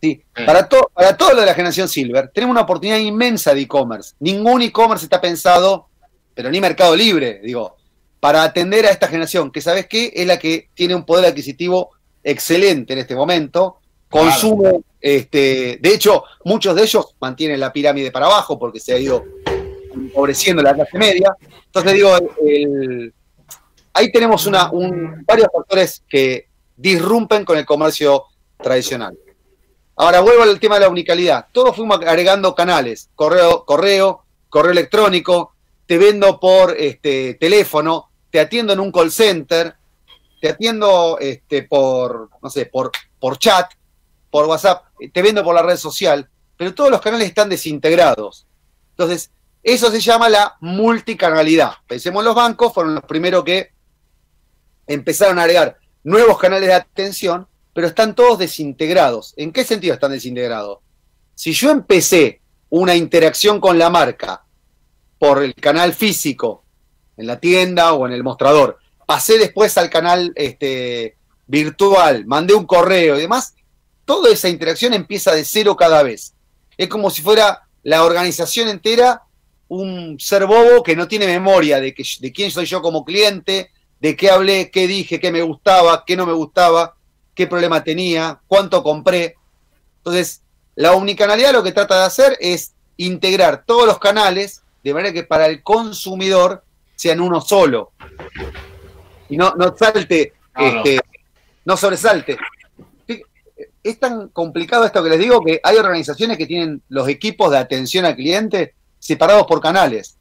Sí, para, para todo lo de la generación Silver, tenemos una oportunidad inmensa de e-commerce. Ningún e-commerce está pensado, pero ni Mercado Libre, digo, para atender a esta generación, que sabes qué, es la que tiene un poder adquisitivo excelente en este momento, consume, este, de hecho, muchos de ellos mantienen la pirámide para abajo porque se ha ido empobreciendo la clase media. Entonces digo, ahí tenemos una, varios factores que disrumpen con el comercio tradicional. Ahora vuelvo al tema de la unicalidad. Todos fuimos agregando canales, correo, correo, correo electrónico, te vendo por este, teléfono, te atiendo en un call center, te atiendo este, por, no sé, por, por chat, por WhatsApp, te vendo por la red social, pero todos los canales están desintegrados. Entonces, eso se llama la multicanalidad. Pensemos en los bancos, fueron los primeros que empezaron a agregar nuevos canales de atención, pero están todos desintegrados. ¿En qué sentido están desintegrados? Si yo empecé una interacción con la marca por el canal físico en la tienda o en el mostrador. Pasé después al canal este, virtual, mandé un correo y demás. Toda esa interacción empieza de cero cada vez. Es como si fuera la organización entera un ser bobo que no tiene memoria de, que, de quién soy yo como cliente, de qué hablé, qué dije, qué me gustaba, qué no me gustaba, qué problema tenía, cuánto compré. Entonces, la omnicanalidad lo que trata de hacer es integrar todos los canales de manera que para el consumidor sean uno solo. Y no, no salte, este, no sobresalte. Es tan complicado esto que les digo que hay organizaciones que tienen los equipos de atención al cliente separados por canales.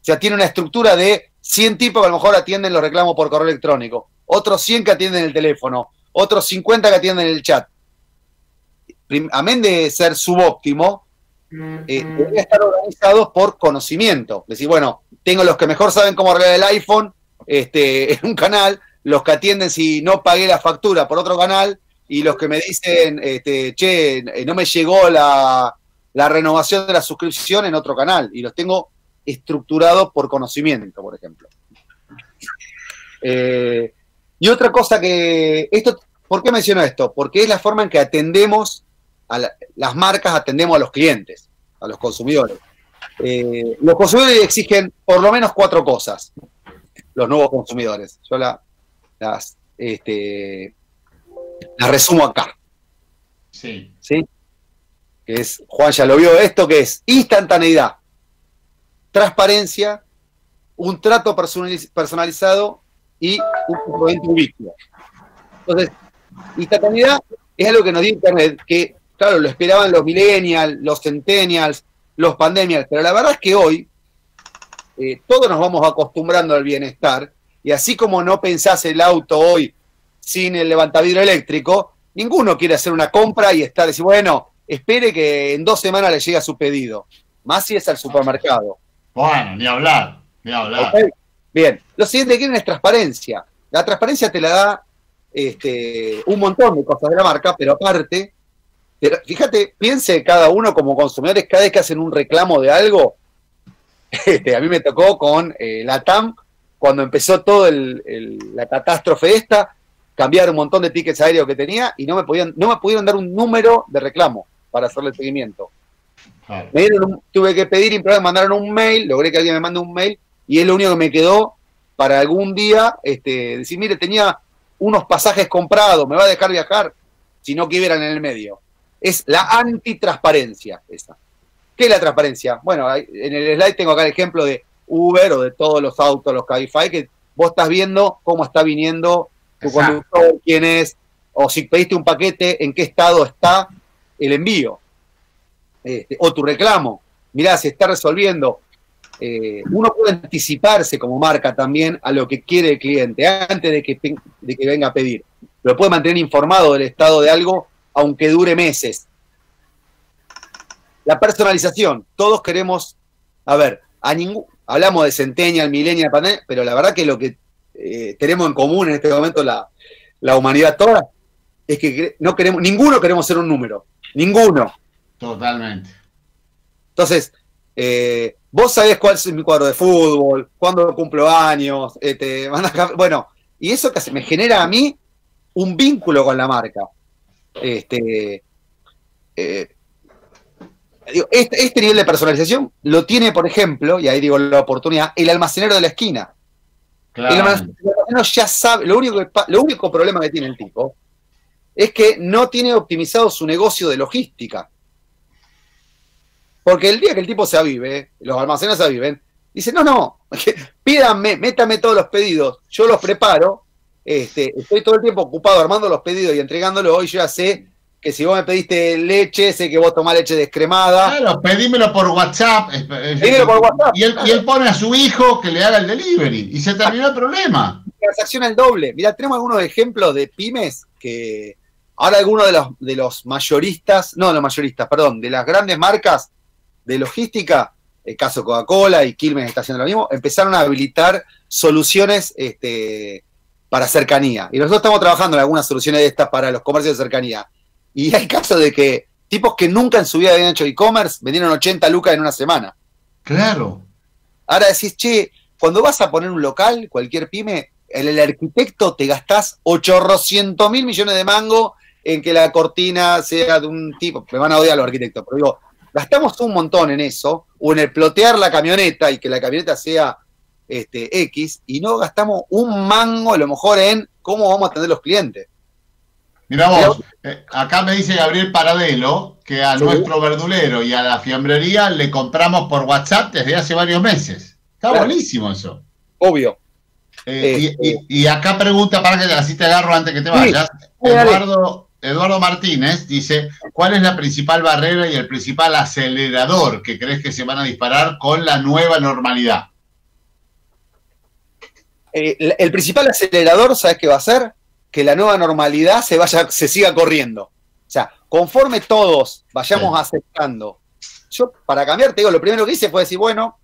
O sea, tiene una estructura de 100 tipos que a lo mejor atienden los reclamos por correo electrónico, otros 100 que atienden el teléfono, otros 50 que atienden el chat. Amén de ser subóptimo, eh, debería estar organizados por conocimiento. Decir, bueno, tengo los que mejor saben cómo arreglar el iPhone este, en un canal, los que atienden si no pagué la factura por otro canal, y los que me dicen, este, che, eh, no me llegó la, renovación de la suscripción en otro canal, y los tengo estructurados por conocimiento, por ejemplo. Eh, y otra cosa que, esto, ¿por qué menciono esto? Porque es la forma en que atendemos las marcas atendemos a los clientes, a los consumidores. Eh, los consumidores exigen por lo menos cuatro cosas, los nuevos consumidores. Yo la, las, este, las resumo acá. Sí. ¿Sí? Que es, Juan ya lo vio, esto que es instantaneidad, transparencia, un trato personaliz- personalizado y un componente ubícuo. Entonces, instantaneidad es algo que nos dio Internet, que, claro, lo esperaban los millennials, los centennials, los pandemials, pero la verdad es que hoy eh, todos nos vamos acostumbrando al bienestar, y así como no pensás el auto hoy sin el levantavidrio eléctrico, ninguno quiere hacer una compra y estar, decir, bueno, espere que en dos semanas le llegue a su pedido, más si es al supermercado. Bueno, ni hablar, ni hablar. Bien, lo siguiente que quieren es transparencia. La transparencia te la da este, un montón de cosas de la marca, pero aparte, fíjate, piense cada uno como consumidores, cada vez que hacen un reclamo de algo, este, a mí me tocó con eh, la TAM, cuando empezó el- la catástrofe esta, cambiar un montón de tickets aéreos que tenía y no me podían, no me pudieron dar un número de reclamo para hacerle el seguimiento. Me dieron un- tuve que pedir y me mandaron un mail, logré que alguien me mande un mail y es lo único que me quedó para algún día este, decir, mire, tenía unos pasajes comprados, me va a dejar viajar, si no que en el medio. Es la antitransparencia esa. ¿Qué es la transparencia? Bueno, en el slide tengo acá el ejemplo de Uber o de todos los autos, los Cabify, que vos estás viendo cómo está viniendo tu Exacto. conductor, quién es, o si pediste un paquete, en qué estado está el envío, Este, o tu reclamo. Mirá, se está resolviendo. Eh, uno puede anticiparse como marca también a lo que quiere el cliente antes de que, de que venga a pedir. Lo puede mantener informado del estado de algo, aunque dure meses. La personalización. Todos queremos, a ver, a ningún, hablamos de Centennial, Millennial, pero la verdad que lo que eh, tenemos en común en este momento la, la humanidad toda es que no queremos, ninguno queremos ser un número. Ninguno. Totalmente. Entonces, eh, vos sabés cuál es mi cuadro de fútbol, cuándo cumplo años, te mandas caf- bueno, y eso que me genera a mí un vínculo con la marca. Este, eh, digo, este, este nivel de personalización lo tiene, por ejemplo, y ahí digo la oportunidad, el almacenero de la esquina. El Claro. el almacenero ya sabe, lo único, lo único problema que tiene el tipo es que no tiene optimizado su negocio de logística. Porque el día que el tipo se avive, los almacenes se aviven, dice, no, no, pídanme, métame todos los pedidos, yo los preparo, este, estoy todo el tiempo ocupado armando los pedidos y entregándolos, hoy yo ya sé que si vos me pediste leche, sé que vos tomás leche descremada. Claro, pedímelo por WhatsApp. Pedímelo por WhatsApp. Y él, y él pone a su hijo que le haga el delivery. Y se terminó el problema. transacciona el doble. Mira, tenemos algunos ejemplos de pymes que ahora algunos de los, de los mayoristas, no de los mayoristas, perdón, de las grandes marcas de logística, el caso Coca-Cola y Quilmes está haciendo lo mismo, empezaron a habilitar soluciones este, para cercanía. Y nosotros estamos trabajando en algunas soluciones de estas para los comercios de cercanía. Y hay casos de que tipos que nunca en su vida habían hecho e-commerce vendieron 80 lucas en una semana. Claro. Ahora decís, che, cuando vas a poner un local, cualquier pyme, en el arquitecto te gastás 800 mil millones de mango en que la cortina sea de un tipo, me van a odiar los arquitectos, pero digo, gastamos un montón en eso, o en el plotear la camioneta y que la camioneta sea este, X, y no gastamos un mango a lo mejor en cómo vamos a atender los clientes. Mira vos, eh, acá me dice Gabriel Paradelo que a Sí. nuestro verdulero y a la fiambrería le compramos por WhatsApp desde hace varios meses. Está Claro. buenísimo eso. Obvio. Eh, y- Este- y, y acá pregunta, para que así te agarro antes que te vayas. Eduardo, Eduardo Martínez dice: ¿Cuál es la principal barrera y el principal acelerador que crees que se van a disparar con la nueva normalidad? Eh, el- el principal acelerador, ¿sabes qué va a ser? Que la nueva normalidad se vaya, se siga corriendo. O sea, conforme todos vayamos aceptando. Yo, para cambiar, te digo, lo primero que hice fue decir, bueno,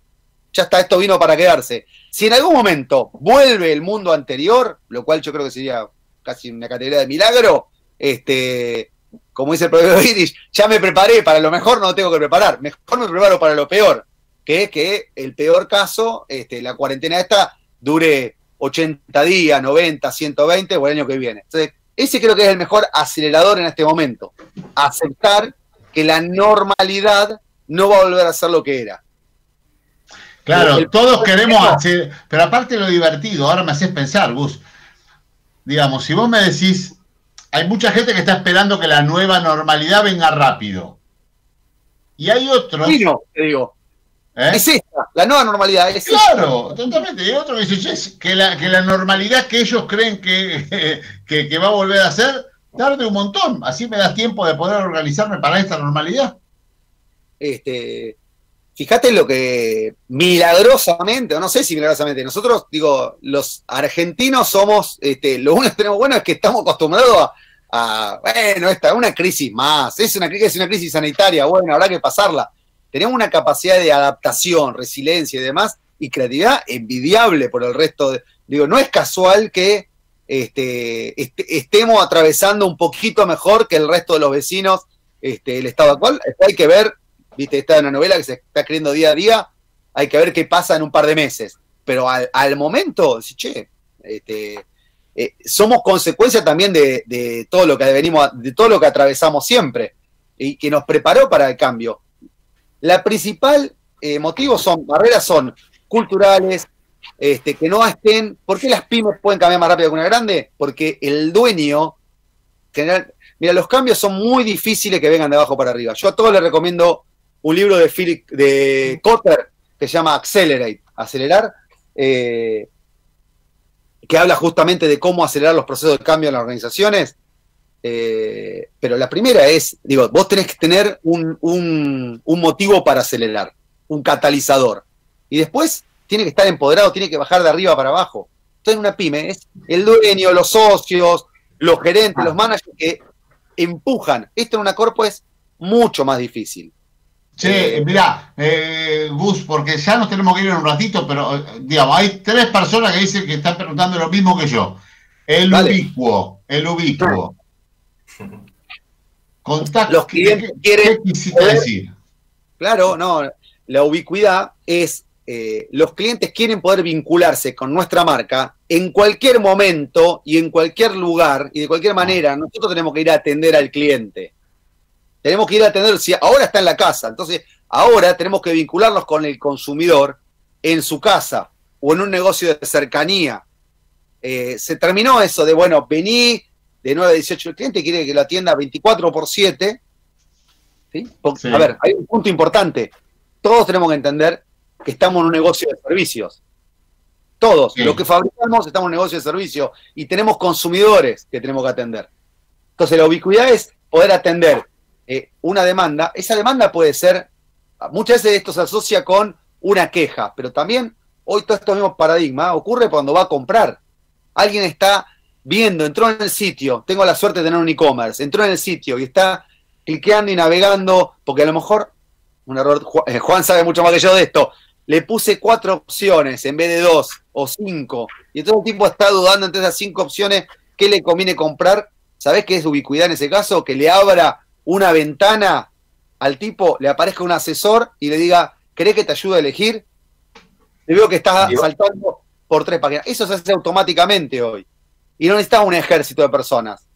ya está, esto vino para quedarse. Si en algún momento vuelve el mundo anterior, lo cual yo creo que sería casi una categoría de milagro, este, como dice el proverbio Irish, ya me preparé, para lo mejor no tengo que preparar, mejor me preparo para lo peor, que es que el peor caso, este, la cuarentena esta, dure 80 días, 90, 120 o el año que viene. Entonces, ese creo que es el mejor acelerador en este momento. Aceptar que la normalidad no va a volver a ser lo que era. Claro, El- todos queremos hacer, pero aparte de lo divertido, ahora me haces pensar, Gus. digamos, si vos me decís, hay mucha gente que está esperando que la nueva normalidad venga rápido. Y hay otros. Sí, no, te digo. ¿Eh? Es esta, la nueva normalidad. Es Claro, totalmente. Y hay otros que dicen "Che, que la, que la normalidad que ellos creen que, que, que va a volver a ser, tarde un montón. Así me das tiempo de poder organizarme para esta normalidad. este, fíjate lo que milagrosamente, o no sé si milagrosamente, nosotros, digo, los argentinos somos, este, lo único que tenemos bueno es que estamos acostumbrados a, a, bueno, esta es una crisis más, es una, es una crisis sanitaria, bueno, habrá que pasarla. Tenemos una capacidad de adaptación, resiliencia y demás, y creatividad envidiable por el resto. De, digo, no es casual que este, est- estemos atravesando un poquito mejor que el resto de los vecinos este, el estado actual. Hay que ver, viste, esta es una novela que se está escribiendo día a día, hay que ver qué pasa en un par de meses. Pero al, momento, che, este, eh, somos consecuencia también de, de todo lo que venimos, de todo lo que atravesamos siempre y que nos preparó para el cambio. La principal eh, motivo son, barreras son culturales, este, que no estén. ¿Por qué las pymes pueden cambiar más rápido que una grande? Porque el dueño, general, mira, los cambios son muy difíciles que vengan de abajo para arriba. Yo a todos les recomiendo un libro de Philip de Cotter que se llama Accelerate, acelerar, eh, que habla justamente de cómo acelerar los procesos de cambio en las organizaciones. Eh, pero la primera es, digo, vos tenés que tener un, un- un motivo para acelerar, un catalizador. Y después tiene que estar empoderado, tiene que bajar de arriba para abajo. Entonces, en una pyme es el dueño, los socios, los gerentes, los managers que empujan. Esto en una corpo es mucho más difícil. Che, mirá, eh, Gus, porque ya nos tenemos que ir en un ratito, pero eh, digamos, hay tres personas que dicen que están preguntando lo mismo que yo. El Dale. ubicuo, el ubicuo. Contacto, Los clientes quieren ¿qué quisiste poder- decir? Claro, no, la ubicuidad es, eh, los clientes quieren poder vincularse con nuestra marca en cualquier momento y en cualquier lugar y de cualquier manera. Nosotros tenemos que ir a atender al cliente. Tenemos que ir a atender, si ahora está en la casa, entonces ahora tenemos que vincularnos con el consumidor en su casa o en un negocio de cercanía. Eh, se terminó eso de, bueno, vení de 9 a 18, el cliente quiere que lo atienda 24 por 7, ¿sí? Porque, Sí. A ver, hay un punto importante. Todos tenemos que entender que estamos en un negocio de servicios. Todos, Sí. lo que fabricamos, estamos en un negocio de servicios y tenemos consumidores que tenemos que atender. Entonces, la ubicuidad es poder atender eh, una demanda. Esa demanda puede ser, muchas veces esto se asocia con una queja, pero también hoy todo este mismo paradigma ocurre cuando va a comprar. Alguien está viendo, entró en el sitio, tengo la suerte de tener un e-commerce, entró en el sitio y está cliqueando y navegando, porque a lo mejor, un error, eh, Juan sabe mucho más que yo de esto, le puse cuatro opciones en vez de dos o cinco, y todo el tiempo está dudando entre esas cinco opciones qué le conviene comprar. ¿Sabés qué es ubicuidad en ese caso? Que le abra una ventana al tipo, le aparezca un asesor y le diga, ¿querés que te ayude a elegir? Le veo que está Digo- saltando por tres páginas. Eso se hace automáticamente hoy. Y no necesita un ejército de personas.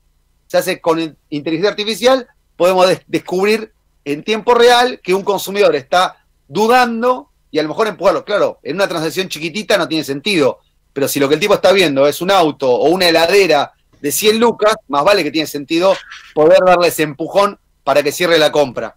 Se hace con in- inteligencia artificial, podemos des- descubrir en tiempo real que un consumidor está dudando y a lo mejor empujarlo. Claro, en una transacción chiquitita no tiene sentido, pero si lo que el tipo está viendo es un auto o una heladera de 100 lucas, más vale que tiene sentido poder darle ese empujón para que cierre la compra.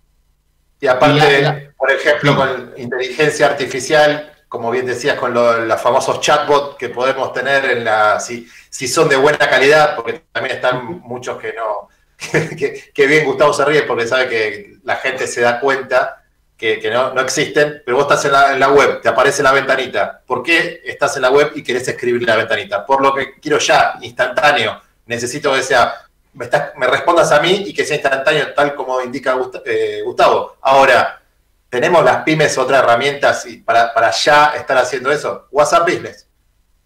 Y aparte, por ejemplo, con inteligencia artificial, como bien decías, con lo- los famosos chatbots que podemos tener en la. Si, si son de buena calidad, porque también están muchos que no. Que, que bien Gustavo se ríe porque sabe que la gente se da cuenta que, que no, no existen, pero vos estás en la, en la web, te aparece la ventanita. ¿Por qué estás en la web y querés escribir la ventanita? Por lo que quiero ya, instantáneo. Necesito que sea me, estás- me respondas a mí y que sea instantáneo tal como indica eh, Gustavo. Ahora, ¿tenemos las pymes otras herramientas y para, para ya estar haciendo eso? WhatsApp Business.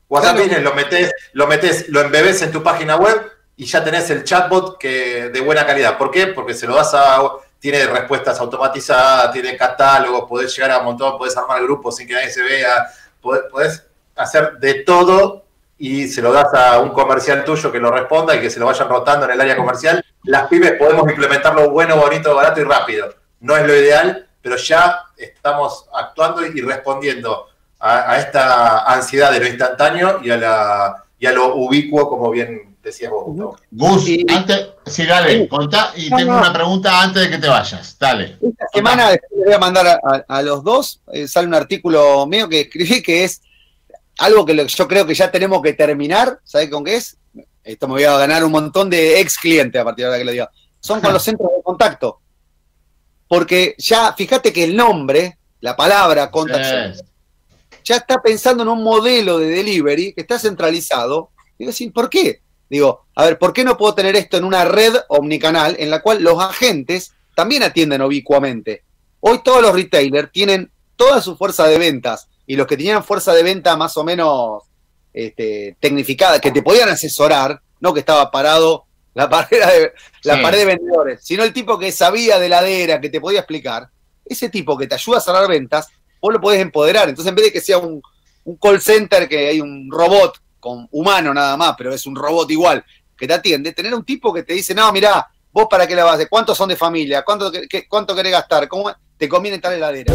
WhatsApp Claro. Business lo metes, lo metes, lo embebes en tu página web y ya tenés el chatbot que, de buena calidad. ¿Por qué? Porque se lo das a. Tiene respuestas automatizadas, tiene catálogos, podés llegar a un montón, podés armar grupos sin que nadie se vea, podés, podés hacer de todo y se lo das a un comercial tuyo que lo responda y que se lo vayan rotando en el área comercial. Las pymes podemos implementarlo bueno, bonito, barato y rápido. No es lo ideal, pero ya estamos actuando y respondiendo a, a esta ansiedad de lo instantáneo y a la, y a lo ubicuo, como bien decías vos, Gustavo. Gus, antes, sí, dale, contá, y No, tengo no. una pregunta antes de que te vayas, dale. Esta semana después le voy a mandar a, a- a los dos, eh, sale un artículo mío que escribí que es algo que lo- yo creo que ya tenemos que terminar, ¿sabes con qué es? Esto me voy a ganar un montón de ex clientes a partir de ahora que lo diga. Son con los centros de contacto. Porque ya, fíjate que el nombre, la palabra contact ya está pensando en un modelo de delivery que está centralizado. Digo, ¿por qué? Digo, a ver, ¿por qué no puedo tener esto en una red omnicanal en la cual los agentes también atienden ubicuamente? Hoy todos los retailers tienen toda su fuerza de ventas y los que tenían fuerza de venta más o menos este, tecnificada, que te podían asesorar, no que estaba parado la, barrera de, la Sí. pared de vendedores, sino el tipo que sabía de ladera, que te podía explicar, ese tipo que te ayuda a cerrar ventas, vos lo podés empoderar. Entonces, en vez de que sea un, un call center que hay un robot con humano nada más, pero es un robot igual que te atiende, tener un tipo que te dice, no, mirá, vos para qué la vas, cuántos son de familia, cuánto, que- que- cuánto querés gastar, cómo te conviene tal heladera.